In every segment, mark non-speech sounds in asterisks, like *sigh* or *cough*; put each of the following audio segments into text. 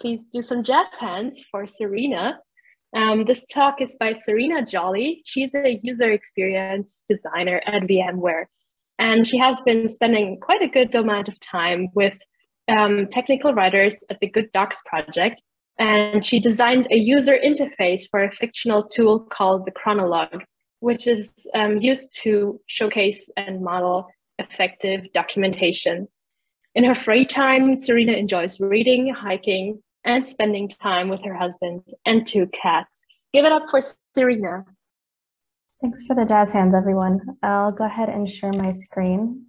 please do some jazz hands for Serena. Um, this talk is by Serena Jolley. She's a user experience designer at VMware, and she has been spending quite a good amount of time with um, technical writers at the Good Docs project. And she designed a user interface for a fictional tool called the Chronologue, which is um, used to showcase and model effective documentation. In her free time, Serena enjoys reading, hiking, and spending time with her husband and two cats. Give it up for Serena. Thanks for the jazz hands, everyone. I'll go ahead and share my screen.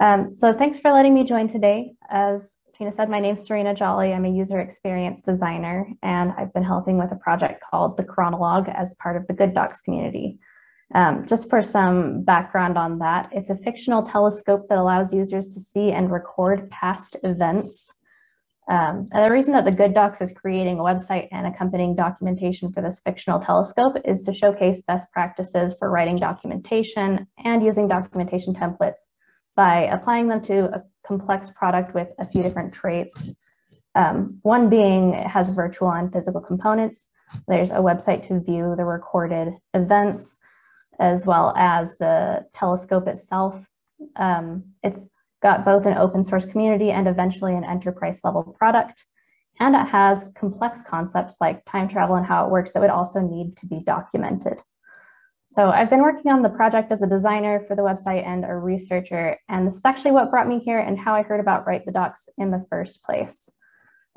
Um, so thanks for letting me join today. As Tina said, my name is Serena Jolley. I'm a user experience designer, and I've been helping with a project called the Chronologue as part of the Good Docs community. Um, just for some background on that, it's a fictional telescope that allows users to see and record past events. Um, and the reason that the Good Docs is creating a website and accompanying documentation for this fictional telescope is to showcase best practices for writing documentation and using documentation templates by applying them to a complex product with a few different traits. Um, one being it has virtual and physical components. There's a website to view the recorded events as well as the telescope itself. Um, it's got both an open source community and eventually an enterprise level product. And it has complex concepts like time travel and how it works that would also need to be documented. So I've been working on the project as a designer for the website and a researcher, and this is actually what brought me here and how I heard about Write the Docs in the first place.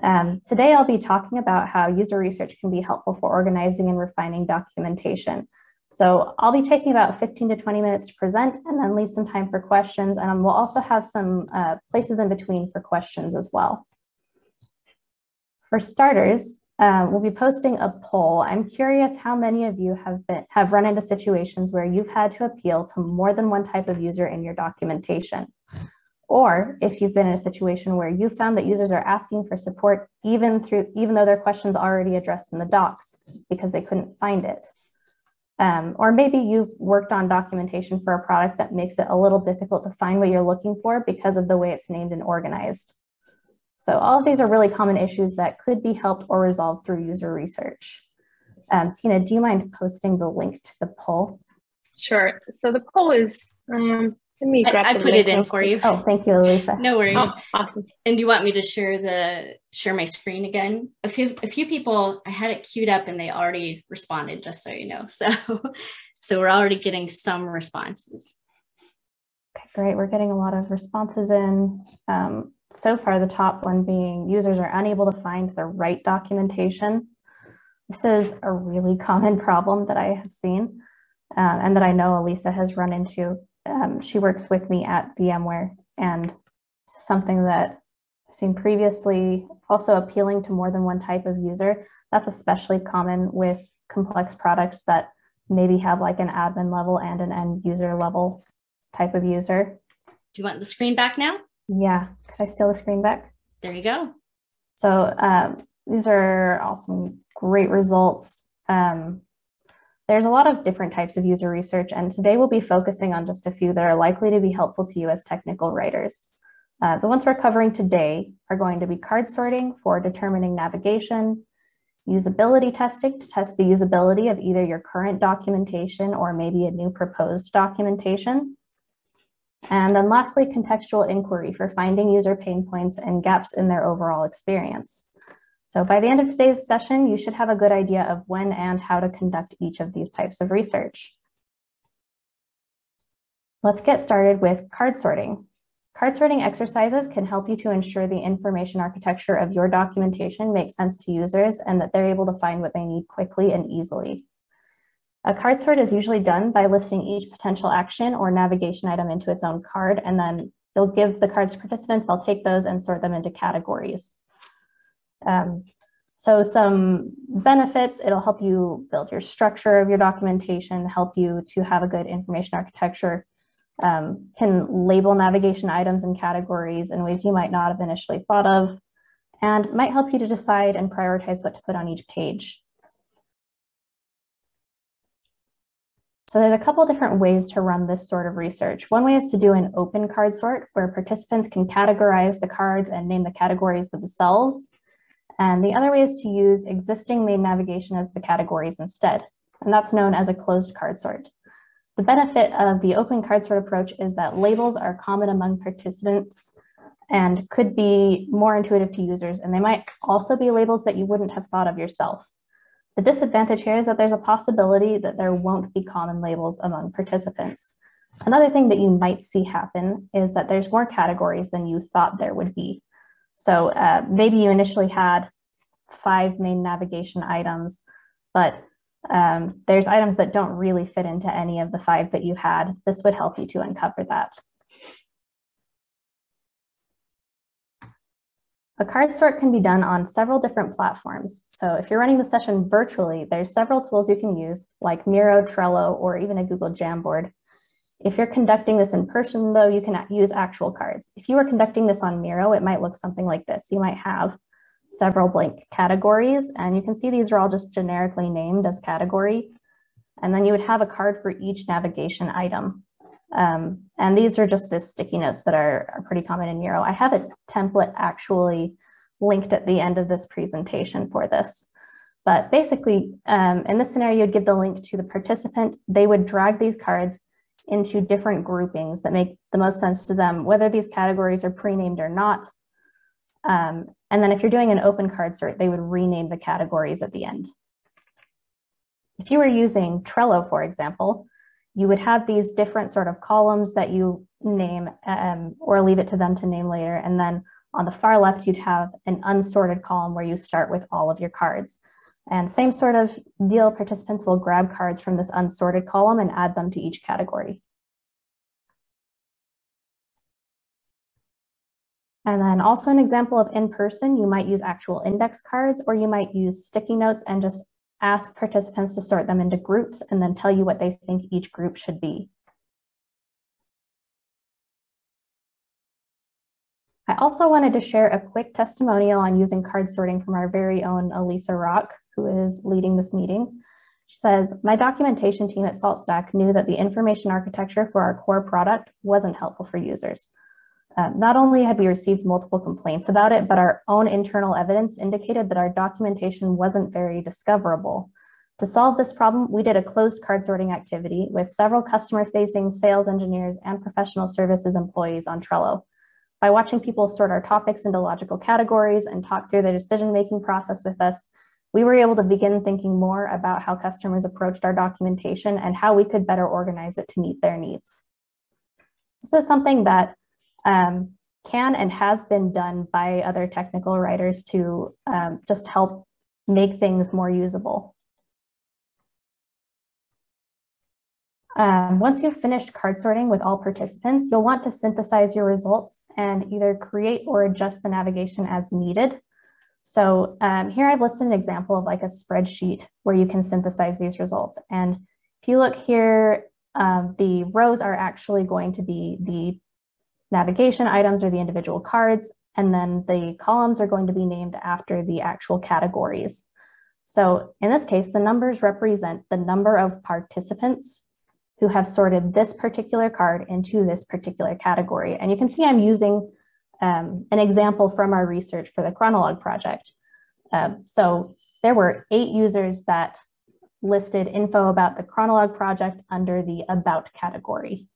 Um, today I'll be talking about how user research can be helpful for organizing and refining documentation. So I'll be taking about 15 to 20 minutes to present and then leave some time for questions. And we'll also have some uh, places in between for questions as well. For starters, uh, we'll be posting a poll. I'm curious how many of you have been have run into situations where you've had to appeal to more than one type of user in your documentation. Or if you've been in a situation where you found that users are asking for support even through even though their questions already addressed in the docs because they couldn't find it. Um, or maybe you've worked on documentation for a product that makes it a little difficult to find what you're looking for because of the way it's named and organized. So all of these are really common issues that could be helped or resolved through user research. Um, Tina, do you mind posting the link to the poll? Sure. So the poll is um, let me grab I, I put it in for you. Oh, thank you, Alyssa. No worries. Oh, awesome. And do you want me to share the share my screen again? A few a few people I had it queued up and they already responded, just so you know. So *laughs* so we're already getting some responses. Okay, great. We're getting a lot of responses in. Um, so far, the top one being users are unable to find the right documentation. This is a really common *laughs* problem that I have seen uh, and that I know Alyssa has run into um, she works with me at VMware and something that I've seen previously, also appealing to more than one type of user. That's especially common with complex products that maybe have like an admin level and an end user level type of user. Do you want the screen back now? Yeah, can I steal the screen back? There you go. So um, these are awesome, great results. Um, there's a lot of different types of user research, and today we'll be focusing on just a few that are likely to be helpful to you as technical writers. Uh, the ones we're covering today are going to be card sorting for determining navigation, usability testing to test the usability of either your current documentation or maybe a new proposed documentation. And then lastly, contextual inquiry for finding user pain points and gaps in their overall experience. So by the end of today's session, you should have a good idea of when and how to conduct each of these types of research. Let's get started with card sorting. Card sorting exercises can help you to ensure the information architecture of your documentation makes sense to users and that they're able to find what they need quickly and easily. A card sort is usually done by listing each potential action or navigation item into its own card, and then you'll give the cards to participants, they'll take those and sort them into categories. Um, so some benefits, it'll help you build your structure of your documentation, help you to have a good information architecture, um, can label navigation items and categories in ways you might not have initially thought of, and might help you to decide and prioritize what to put on each page. So there's a couple different ways to run this sort of research. One way is to do an open card sort where participants can categorize the cards and name the categories themselves. And the other way is to use existing main navigation as the categories instead, and that's known as a closed card sort. The benefit of the open card sort approach is that labels are common among participants and could be more intuitive to users, and they might also be labels that you wouldn't have thought of yourself. The disadvantage here is that there's a possibility that there won't be common labels among participants. Another thing that you might see happen is that there's more categories than you thought there would be. So uh, maybe you initially had five main navigation items, but um, there's items that don't really fit into any of the five that you had. This would help you to uncover that. A card sort can be done on several different platforms. So if you're running the session virtually, there's several tools you can use like Miro, Trello, or even a Google Jamboard. If you're conducting this in person though, you can use actual cards. If you were conducting this on Miro, it might look something like this. You might have several blank categories and you can see these are all just generically named as category. And then you would have a card for each navigation item. Um, and these are just the sticky notes that are, are pretty common in Miro. I have a template actually linked at the end of this presentation for this. But basically, um, in this scenario, you'd give the link to the participant. They would drag these cards into different groupings that make the most sense to them, whether these categories are pre-named or not. Um, and then if you're doing an open card sort, they would rename the categories at the end. If you were using Trello, for example, you would have these different sort of columns that you name um, or leave it to them to name later. And then on the far left, you'd have an unsorted column where you start with all of your cards. And same sort of deal, participants will grab cards from this unsorted column and add them to each category. And then also an example of in person, you might use actual index cards or you might use sticky notes and just ask participants to sort them into groups and then tell you what they think each group should be. I also wanted to share a quick testimonial on using card sorting from our very own Alyssa Rock, who is leading this meeting. She says, my documentation team at SaltStack knew that the information architecture for our core product wasn't helpful for users. Uh, not only had we received multiple complaints about it, but our own internal evidence indicated that our documentation wasn't very discoverable. To solve this problem, we did a closed card sorting activity with several customer-facing sales engineers and professional services employees on Trello. By watching people sort our topics into logical categories and talk through the decision-making process with us, we were able to begin thinking more about how customers approached our documentation and how we could better organize it to meet their needs. This is something that um, can and has been done by other technical writers to um, just help make things more usable. Um, once you've finished card sorting with all participants, you'll want to synthesize your results and either create or adjust the navigation as needed. So um, here I've listed an example of like a spreadsheet where you can synthesize these results. And if you look here, um, the rows are actually going to be the navigation items or the individual cards, and then the columns are going to be named after the actual categories. So in this case, the numbers represent the number of participants who have sorted this particular card into this particular category. And you can see I'm using um, an example from our research for the Chronologue project. Um, so there were eight users that listed info about the Chronologue project under the About category.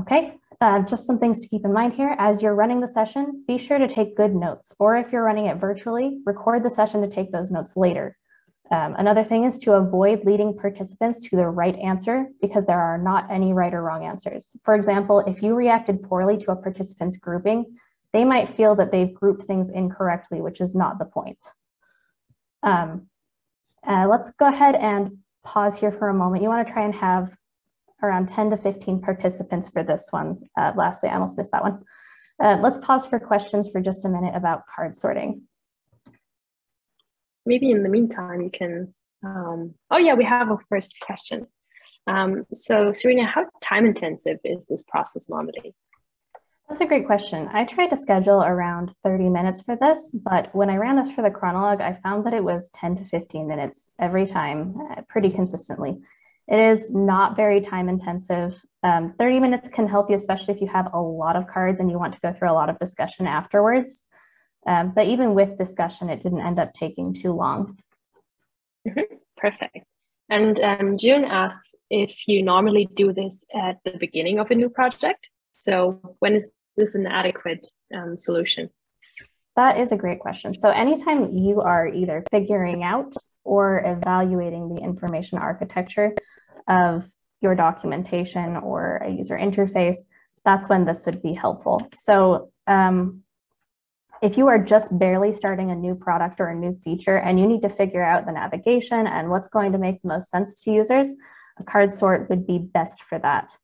Okay, uh, just some things to keep in mind here. As you're running the session, be sure to take good notes, or if you're running it virtually, record the session to take those notes later. Um, another thing is to avoid leading participants to the right answer because there are not any right or wrong answers. For example, if you reacted poorly to a participant's grouping, they might feel that they've grouped things incorrectly, which is not the point. Um, uh, let's go ahead and pause here for a moment. You want to try and have around 10 to 15 participants for this one. Uh, lastly, I almost missed that one. Uh, let's pause for questions for just a minute about card sorting. Maybe in the meantime, you can, um, oh yeah, we have a first question. Um, so Serena, how time intensive is this process normally? That's a great question. I tried to schedule around 30 minutes for this, but when I ran this for the Chronologue, I found that it was 10 to 15 minutes every time, uh, pretty consistently. It is not very time intensive. Um, 30 minutes can help you, especially if you have a lot of cards and you want to go through a lot of discussion afterwards. Um, but even with discussion, it didn't end up taking too long. Mm-hmm. Perfect. And um, June asks if you normally do this at the beginning of a new project. So when is this an adequate um, solution? That is a great question. So anytime you are either figuring out or evaluating the information architecture of your documentation or a user interface, that's when this would be helpful. So um, if you are just barely starting a new product or a new feature and you need to figure out the navigation and what's going to make the most sense to users, a card sort would be best for that.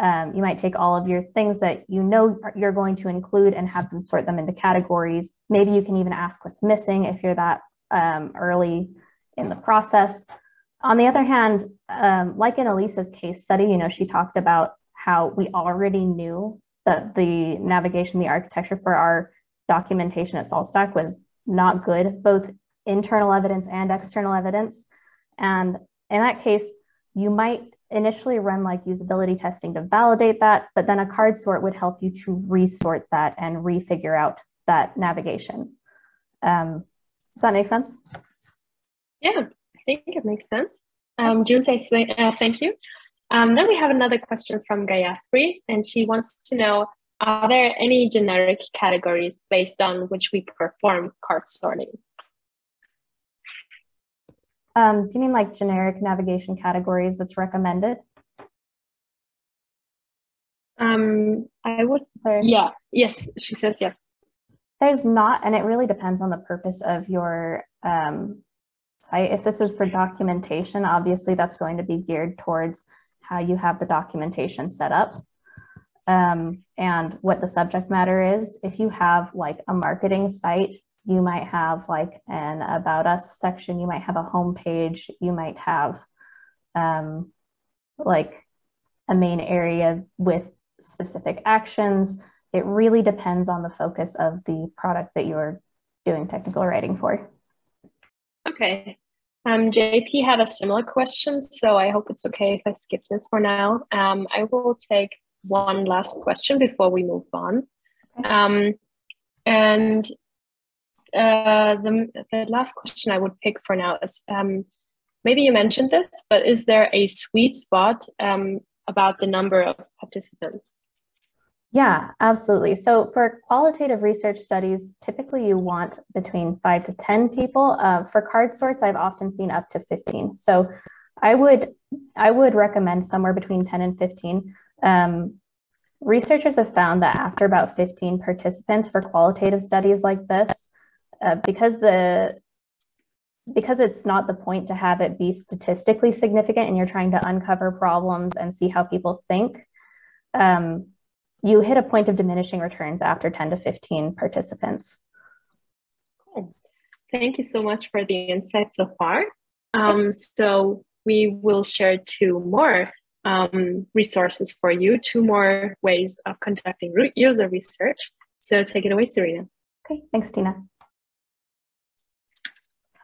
Um, you might take all of your things that you know you're going to include and have them sort them into categories. Maybe you can even ask what's missing if you're that um, early in the process. On the other hand, um, like in Alyssa's case study, you know, she talked about how we already knew that the navigation, the architecture for our documentation at SaltStack was not good, both internal evidence and external evidence. And in that case, you might initially run like usability testing to validate that, but then a card sort would help you to resort that and refigure out that navigation. Um, does that make sense? Yeah, I think it makes sense. Um, June says uh, thank you. Um, then we have another question from Gayatri, and she wants to know, are there any generic categories based on which we perform card sorting? Um, do you mean like generic navigation categories that's recommended? Um, I would, Sorry. yeah, yes, she says yes. There's not, and it really depends on the purpose of your um, site. If this is for documentation, obviously that's going to be geared towards how you have the documentation set up um, and what the subject matter is. If you have like a marketing site, you might have like an about us section you might have a home page you might have um, like a main area with specific actions. It really depends on the focus of the product that you're doing technical writing for. Okay. Um, jp had a similar question so i hope it's okay if i skip this for now. Um, i will take one last question before we move on um, and uh, the, the last question I would pick for now is um, maybe you mentioned this, but is there a sweet spot um, about the number of participants? Yeah, absolutely. So for qualitative research studies, typically you want between five to 10 people. Uh, for card sorts, I've often seen up to 15. So I would, I would recommend somewhere between 10 and 15. Um, researchers have found that after about 15 participants for qualitative studies like this, uh, because the because it's not the point to have it be statistically significant and you're trying to uncover problems and see how people think um, you hit a point of diminishing returns after 10 to 15 participants. Cool. thank you so much for the insight so far. Um, so we will share two more um, resources for you two more ways of conducting user research so take it away serena okay thanks tina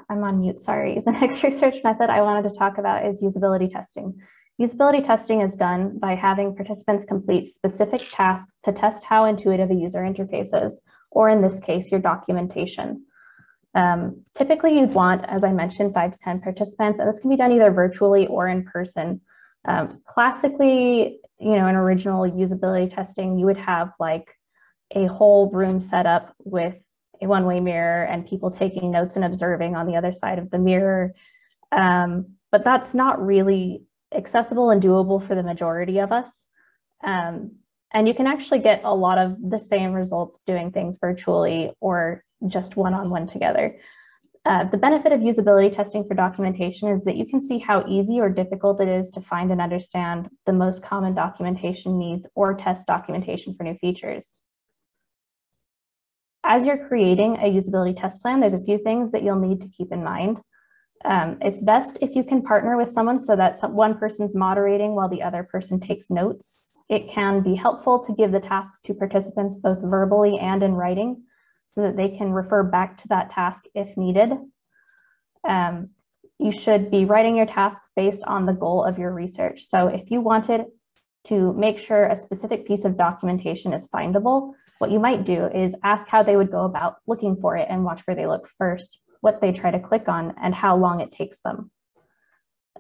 I'm on mute, sorry. *laughs* The next research method I wanted to talk about is usability testing. Usability testing is done by having participants complete specific tasks to test how intuitive a user interface is, or in this case, your documentation. Um, typically, you'd want, as I mentioned, five to 10 participants, and this can be done either virtually or in person. Um, classically, you know, in original usability testing, you would have like a whole room set up with a one-way mirror and people taking notes and observing on the other side of the mirror. Um, but that's not really accessible and doable for the majority of us. Um, and you can actually get a lot of the same results doing things virtually or just one-on-one together. Uh, the benefit of usability testing for documentation is that you can see how easy or difficult it is to find and understand the most common documentation needs or test documentation for new features as you're creating a usability test plan, there's a few things that you'll need to keep in mind. Um, it's best if you can partner with someone so that some, one person's moderating while the other person takes notes. It can be helpful to give the tasks to participants both verbally and in writing so that they can refer back to that task if needed. Um, you should be writing your tasks based on the goal of your research. So if you wanted to make sure a specific piece of documentation is findable, what you might do is ask how they would go about looking for it and watch where they look first, what they try to click on, and how long it takes them.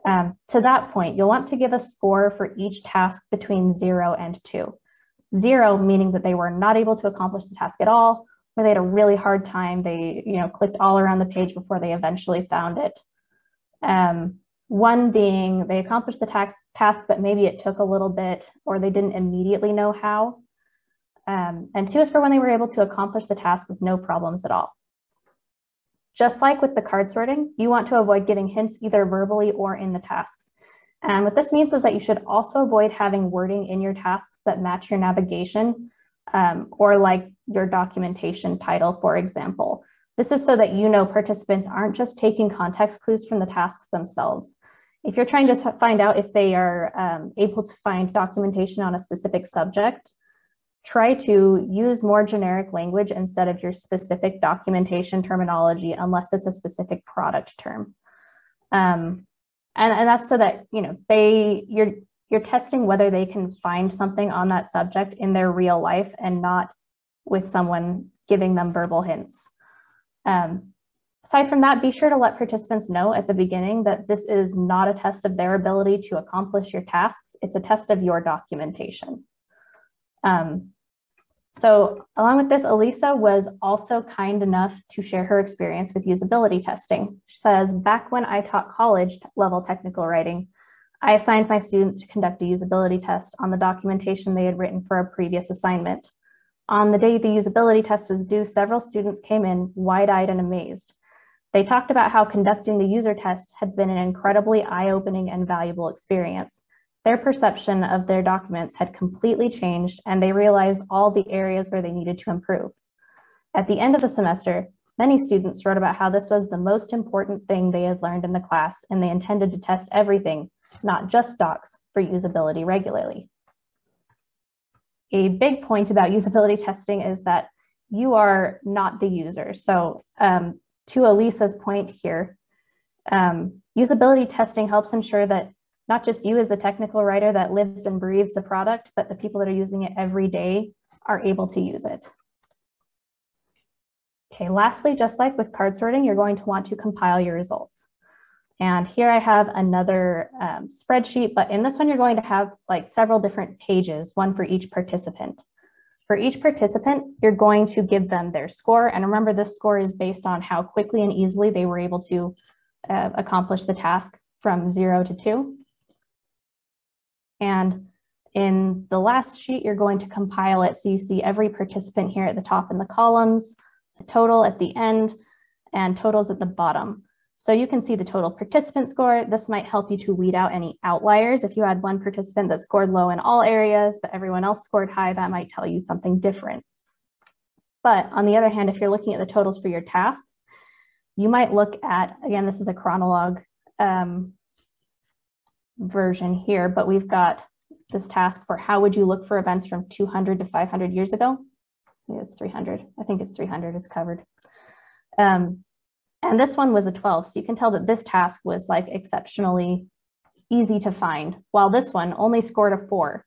Um, to that point, you'll want to give a score for each task between zero and two. Zero meaning that they were not able to accomplish the task at all, or they had a really hard time. They, you know, clicked all around the page before they eventually found it. Um, one being they accomplished the task, task, but maybe it took a little bit, or they didn't immediately know how. Um, and two is for when they were able to accomplish the task with no problems at all. Just like with the card sorting, you want to avoid giving hints either verbally or in the tasks. And what this means is that you should also avoid having wording in your tasks that match your navigation um, or like your documentation title, for example. This is so that you know participants aren't just taking context clues from the tasks themselves. If you're trying to find out if they are um, able to find documentation on a specific subject, try to use more generic language instead of your specific documentation terminology unless it's a specific product term. Um, and, and that's so that you know they you're you're testing whether they can find something on that subject in their real life and not with someone giving them verbal hints. Um, aside from that, be sure to let participants know at the beginning that this is not a test of their ability to accomplish your tasks. It's a test of your documentation. Um, so along with this, Alyssa was also kind enough to share her experience with usability testing. She says, back when I taught college level technical writing, I assigned my students to conduct a usability test on the documentation they had written for a previous assignment. On the day the usability test was due, several students came in wide-eyed and amazed. They talked about how conducting the user test had been an incredibly eye-opening and valuable experience. Their perception of their documents had completely changed and they realized all the areas where they needed to improve. At the end of the semester, many students wrote about how this was the most important thing they had learned in the class and they intended to test everything, not just docs, for usability regularly. A big point about usability testing is that you are not the user. So um, to Alyssa's point here, um, usability testing helps ensure that not just you as the technical writer that lives and breathes the product, but the people that are using it every day are able to use it. Okay, lastly, just like with card sorting, you're going to want to compile your results. And here I have another um, spreadsheet, but in this one, you're going to have like several different pages, one for each participant. For each participant, you're going to give them their score. And remember, this score is based on how quickly and easily they were able to uh, accomplish the task from zero to two. And in the last sheet, you're going to compile it so you see every participant here at the top in the columns, the total at the end, and totals at the bottom. So you can see the total participant score. This might help you to weed out any outliers. If you had one participant that scored low in all areas, but everyone else scored high, that might tell you something different. But on the other hand, if you're looking at the totals for your tasks, you might look at, again, this is a chronologue um, version here, but we've got this task for how would you look for events from 200 to 500 years ago? it's 300. I think it's 300. It's covered. Um, and this one was a 12. So you can tell that this task was like exceptionally easy to find, while this one only scored a four.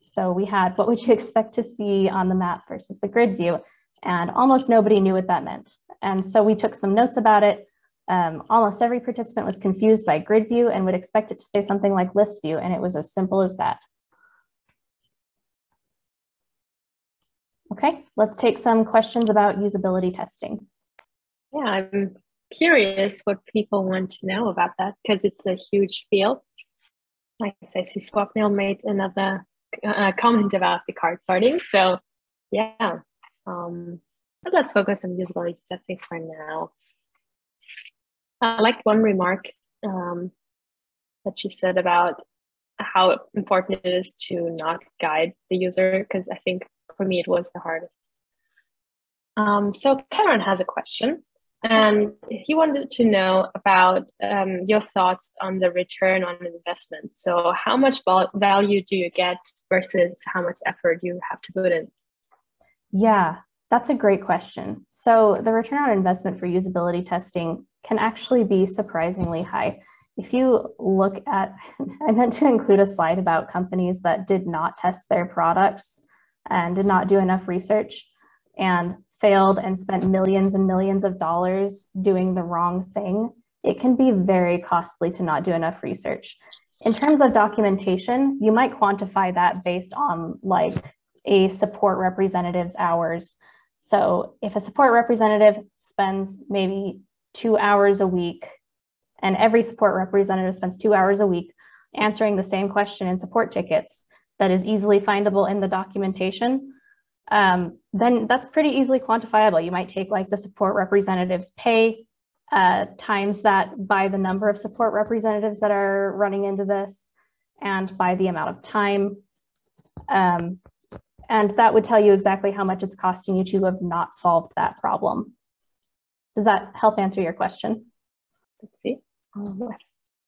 So we had what would you *laughs* expect to see on the map versus the grid view, and almost nobody knew what that meant. And so we took some notes about it, um, almost every participant was confused by grid view and would expect it to say something like list view, and it was as simple as that. Okay, let's take some questions about usability testing. Yeah, I'm curious what people want to know about that because it's a huge field. Like I see Swapnil made another uh, comment about the card sorting. So yeah, um, but let's focus on usability testing for now. I liked one remark um, that she said about how important it is to not guide the user, because I think for me it was the hardest. Um, so Karen has a question, and he wanted to know about um, your thoughts on the return on investment. So, how much value do you get versus how much effort you have to put in? Yeah, that's a great question. So, the return on investment for usability testing can actually be surprisingly high. If you look at, *laughs* I meant to include a slide about companies that did not test their products and did not do enough research. and failed and spent millions and millions of dollars doing the wrong thing, it can be very costly to not do enough research. In terms of documentation, you might quantify that based on like a support representative's hours. So if a support representative spends maybe two hours a week, and every support representative spends two hours a week answering the same question in support tickets that is easily findable in the documentation, um, then that's pretty easily quantifiable. You might take like the support representative's pay uh, times that by the number of support representatives that are running into this and by the amount of time. Um, and that would tell you exactly how much it's costing you to have not solved that problem. Does that help answer your question? Let's see. Oh,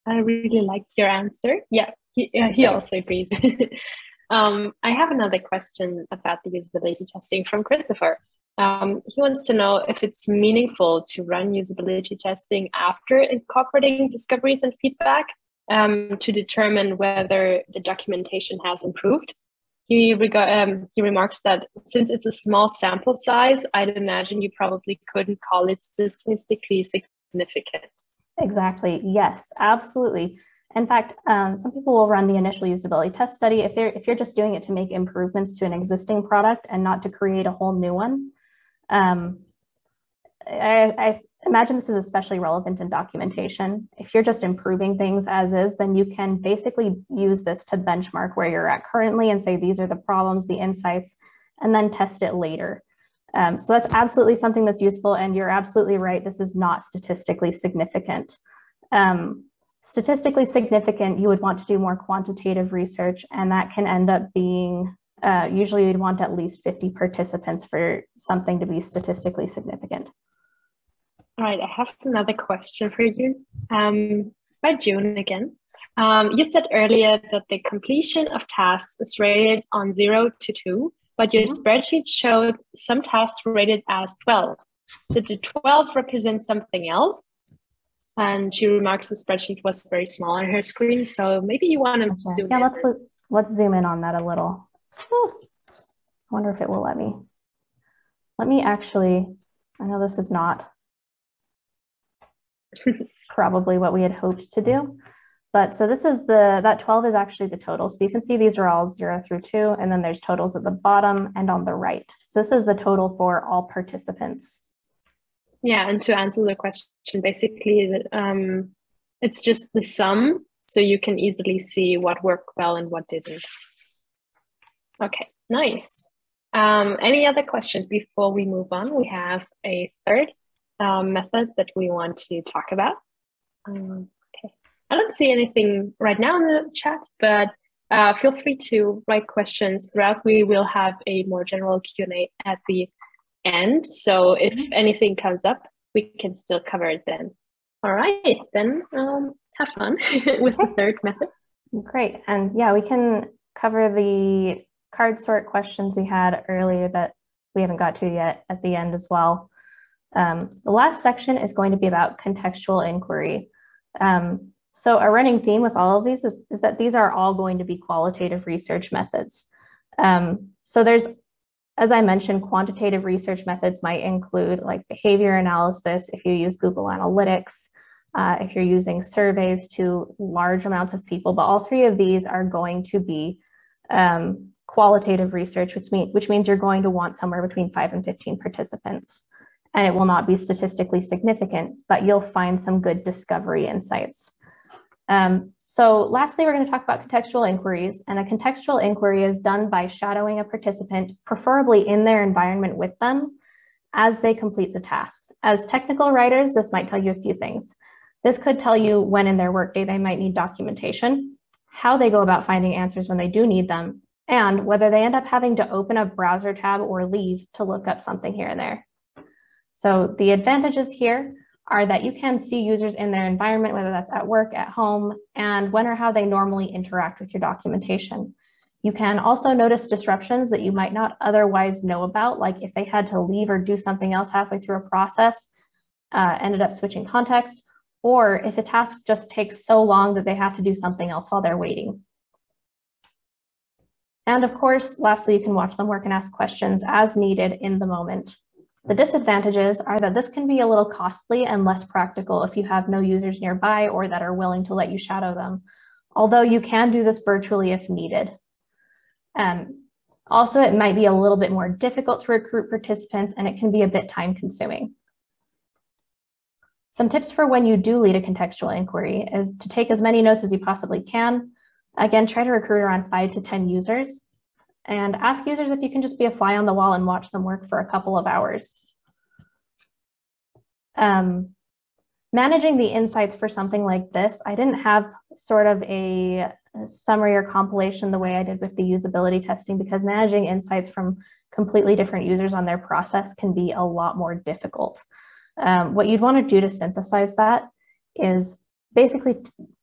I really like your answer. Yeah, he, uh, he also agrees. *laughs* um, I have another question about the usability testing from Christopher. Um, he wants to know if it's meaningful to run usability testing after incorporating discoveries and feedback um, to determine whether the documentation has improved. He, um, he remarks that since it's a small sample size, I'd imagine you probably couldn't call it statistically significant. Exactly. Yes, absolutely. In fact, um, some people will run the initial usability test study if they're if you're just doing it to make improvements to an existing product and not to create a whole new one. Um, I, I, imagine this is especially relevant in documentation. If you're just improving things as is, then you can basically use this to benchmark where you're at currently and say these are the problems, the insights, and then test it later. Um, so that's absolutely something that's useful. And you're absolutely right. This is not statistically significant. Um, statistically significant, you would want to do more quantitative research, and that can end up being uh, usually you'd want at least 50 participants for something to be statistically significant. All right, I have another question for you. Um, by June again. Um, you said earlier that the completion of tasks is rated on zero to two, but your mm-hmm. spreadsheet showed some tasks rated as 12. Did the 12 represent something else? And she remarks the spreadsheet was very small on her screen, so maybe you want to okay. zoom yeah, in. let's let's zoom in on that a little. I wonder if it will let me. Let me actually, I know this is not *laughs* probably what we had hoped to do. But so this is the, that 12 is actually the total. So you can see these are all zero through two, and then there's totals at the bottom and on the right. So this is the total for all participants. Yeah, and to answer the question, basically, um, it's just the sum. So you can easily see what worked well and what didn't. Okay, nice. Um, any other questions before we move on? We have a third um, method that we want to talk about. Um, okay, I don't see anything right now in the chat, but uh, feel free to write questions throughout. We will have a more general Q&A at the end. So if mm-hmm. anything comes up, we can still cover it then. All right, then um, have fun *laughs* with the third method. Great. And yeah, we can cover the card sort questions we had earlier that we haven't got to yet at the end as well. Um, the last section is going to be about contextual inquiry. Um, so a running theme with all of these is, is, that these are all going to be qualitative research methods. Um, so there's, as I mentioned, quantitative research methods might include like behavior analysis if you use Google Analytics, uh, if you're using surveys to large amounts of people, but all three of these are going to be um, qualitative research, which, mean, which means you're going to want somewhere between five and 15 participants. And it will not be statistically significant, but you'll find some good discovery insights. Um, so lastly, we're going to talk about contextual inquiries. And a contextual inquiry is done by shadowing a participant, preferably in their environment with them, as they complete the tasks. As technical writers, this might tell you a few things. This could tell you when in their workday they might need documentation, how they go about finding answers when they do need them, and whether they end up having to open a browser tab or leave to look up something here and there. So the advantages here are that you can see users in their environment, whether that's at work, at home, and when or how they normally interact with your documentation. You can also notice disruptions that you might not otherwise know about, like if they had to leave or do something else halfway through a process, uh, ended up switching context, or if a task just takes so long that they have to do something else while they're waiting. And of course, lastly, you can watch them work and ask questions as needed in the moment. The disadvantages are that this can be a little costly and less practical if you have no users nearby or that are willing to let you shadow them, although you can do this virtually if needed. Um, also, it might be a little bit more difficult to recruit participants and it can be a bit time consuming. Some tips for when you do lead a contextual inquiry is to take as many notes as you possibly can. Again, try to recruit around five to 10 users and ask users if you can just be a fly on the wall and watch them work for a couple of hours. Um, managing the insights for something like this, I didn't have sort of a, summary or compilation the way I did with the usability testing because managing insights from completely different users on their process can be a lot more difficult. Um, what you'd want to do to synthesize that is basically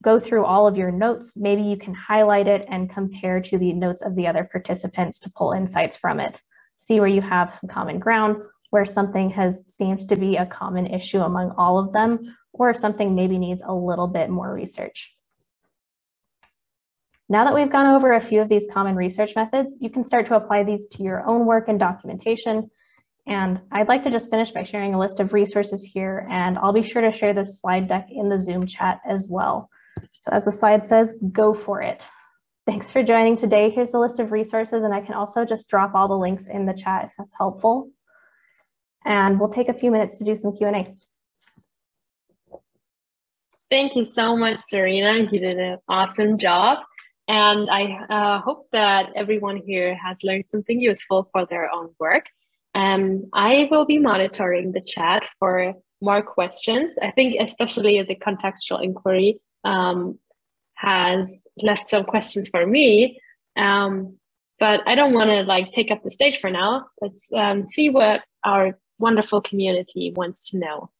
go through all of your notes. Maybe you can highlight it and compare to the notes of the other participants to pull insights from it. See where you have some common ground, where something has seemed to be a common issue among all of them, or something maybe needs a little bit more research. Now that we've gone over a few of these common research methods, you can start to apply these to your own work and documentation and I'd like to just finish by sharing a list of resources here, and I'll be sure to share this slide deck in the Zoom chat as well. So as the slide says, go for it. Thanks for joining today. Here's the list of resources, and I can also just drop all the links in the chat if that's helpful. And we'll take a few minutes to do some Q&A. Thank you so much, Serena. You did an awesome job. And I uh, hope that everyone here has learned something useful for their own work. Um, I will be monitoring the chat for more questions. I think especially the contextual inquiry um, has left some questions for me. Um, but I don't want to like take up the stage for now. Let's um, see what our wonderful community wants to know.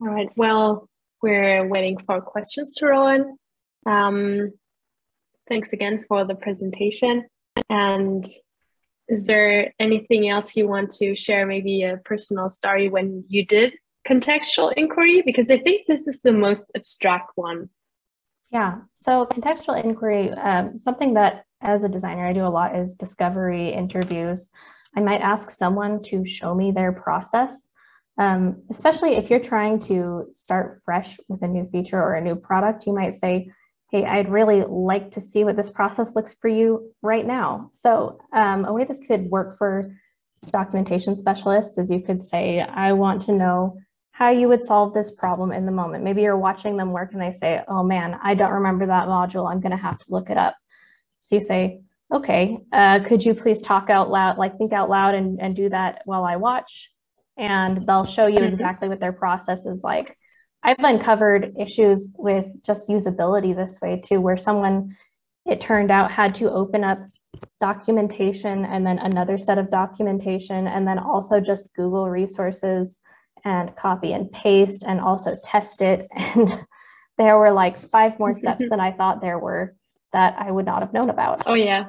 All right, well, we're waiting for questions to roll in. Um, thanks again for the presentation. And is there anything else you want to share? Maybe a personal story when you did contextual inquiry? Because I think this is the most abstract one. Yeah, so contextual inquiry, um, something that as a designer I do a lot is discovery interviews. I might ask someone to show me their process, um, especially if you're trying to start fresh with a new feature or a new product. You might say, hey, I'd really like to see what this process looks for you right now. So um, a way this could work for documentation specialists is you could say, I want to know how you would solve this problem in the moment. Maybe you're watching them work and they say, oh man, I don't remember that module. I'm gonna have to look it up. So you say, okay, uh, could you please talk out loud, like think out loud and, and do that while I watch? And they'll show you mm -hmm. exactly what their process is like. I've uncovered issues with just usability this way too, where someone, it turned out, had to open up documentation and then another set of documentation, and then also just Google resources and copy and paste and also test it. *laughs* And there were like five more steps *laughs* than I thought there were that I would not have known about. Oh, yeah.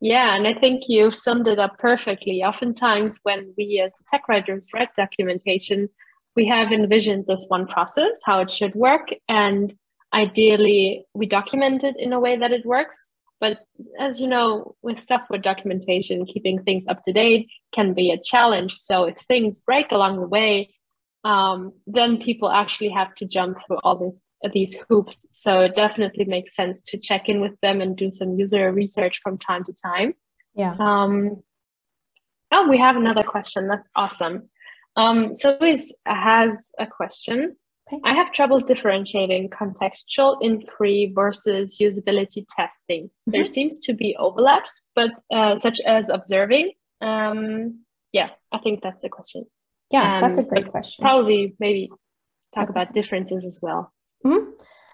Yeah, and I think you've summed it up perfectly. Oftentimes, when we as tech writers write documentation, we have envisioned this one process, how it should work, and ideally we document it in a way that it works. But as you know, with software documentation, keeping things up to date can be a challenge. So if things break along the way, um, then people actually have to jump through all these these hoops. So it definitely makes sense to check in with them and do some user research from time to time. Yeah. Um, oh, we have another question. That's awesome. Um, so Luis has a question. Okay. I have trouble differentiating contextual inquiry versus usability testing. Mm-hmm. There seems to be overlaps, but uh, such as observing. Um, yeah, I think that's the question. Yeah, um, that's a great question. Probably maybe talk about differences as well. Mm-hmm.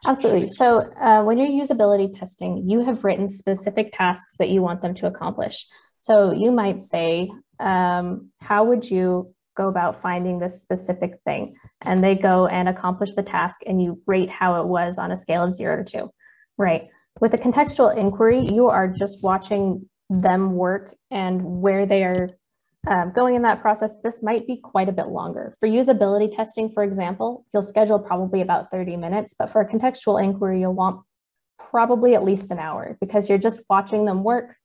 Absolutely. So uh, when you're usability testing, you have written specific tasks that you want them to accomplish. So you might say, um, how would you go about finding this specific thing. And they go and accomplish the task and you rate how it was on a scale of zero to two, right? With a contextual inquiry, you are just watching them work and where they are um, going in that process, this might be quite a bit longer. For usability testing, for example, you'll schedule probably about 30 minutes, but for a contextual inquiry, you'll want probably at least an hour because you're just watching them work.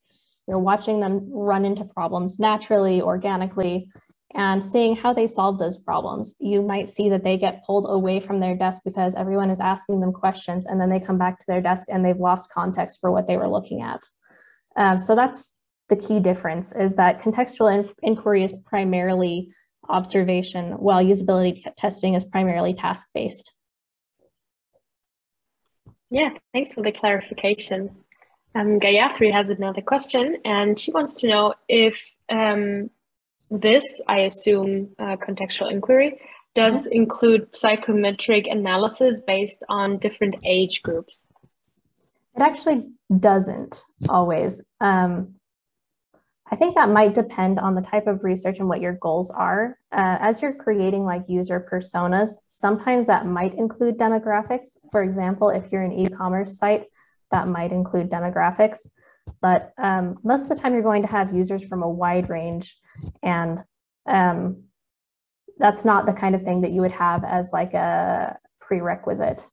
You're watching them run into problems naturally, organically, and seeing how they solve those problems. You might see that they get pulled away from their desk because everyone is asking them questions and then they come back to their desk and they've lost context for what they were looking at. Um, so that's the key difference is that contextual in inquiry is primarily observation while usability testing is primarily task-based. Yeah, thanks for the clarification. Um, has another question and she wants to know if um, this, I assume, uh, contextual inquiry, does mm-hmm. include psychometric analysis based on different age groups. It actually doesn't always. Um, I think that might depend on the type of research and what your goals are. Uh, as you're creating like user personas, sometimes that might include demographics. For example, if you're an e-commerce site, that might include demographics. But um, most of the time you're going to have users from a wide range and um, that's not the kind of thing that you would have as like a prerequisite.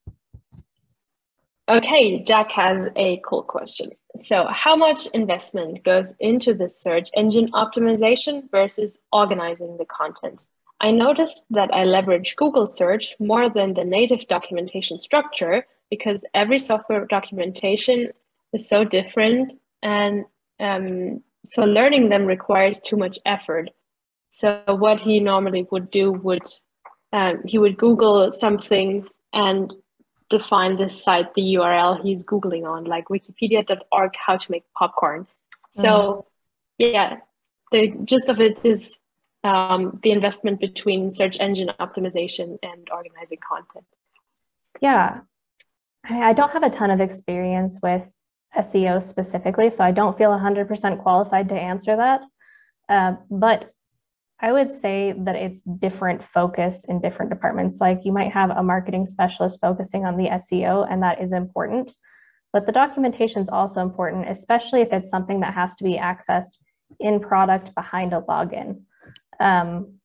Okay, Jack has a cool question. So, how much investment goes into the search engine optimization versus organizing the content? I noticed that I leverage Google search more than the native documentation structure because every software documentation is so different and um, so learning them requires too much effort. So what he normally would do would um, he would Google something and define the site, the URL he's Googling on, like wikipedia.org, how to make popcorn. So mm. yeah, the gist of it is um, the investment between search engine optimization and organizing content. Yeah, I don't have a ton of experience with SEO specifically, so I don't feel 100% qualified to answer that. Uh, but I would say that it's different focus in different departments. Like you might have a marketing specialist focusing on the SEO, and that is important. But the documentation is also important, especially if it's something that has to be accessed in product behind a login. Um,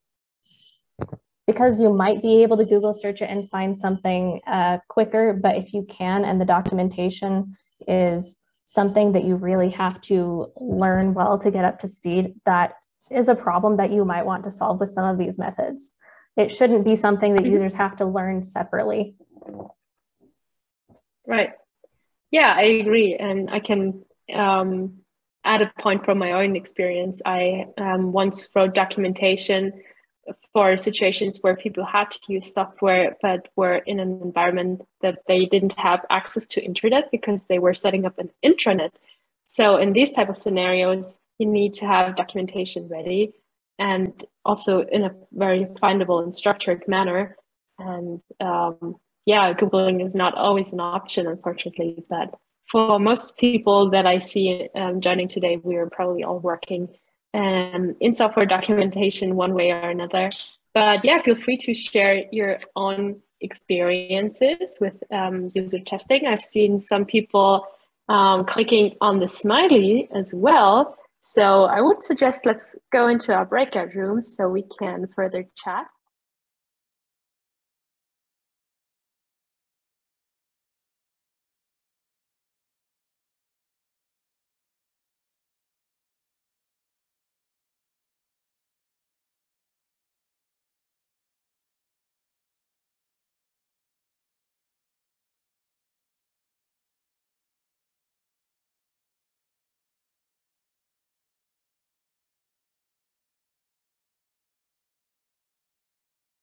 because you might be able to Google search it and find something uh, quicker, but if you can and the documentation is something that you really have to learn well to get up to speed, that is a problem that you might want to solve with some of these methods. It shouldn't be something that mm-hmm. users have to learn separately. Right. Yeah, I agree. And I can um, add a point from my own experience. I um, once wrote documentation for situations where people had to use software but were in an environment that they didn't have access to internet because they were setting up an intranet. So in these type of scenarios you need to have documentation ready and also in a very findable and structured manner. And um, yeah googling is not always an option unfortunately but for most people that i see um, joining today we are probably all working um, in software documentation one way or another. But yeah, feel free to share your own experiences with um, user testing. I've seen some people um, clicking on the smiley as well. So I would suggest let's go into our breakout rooms so we can further chat.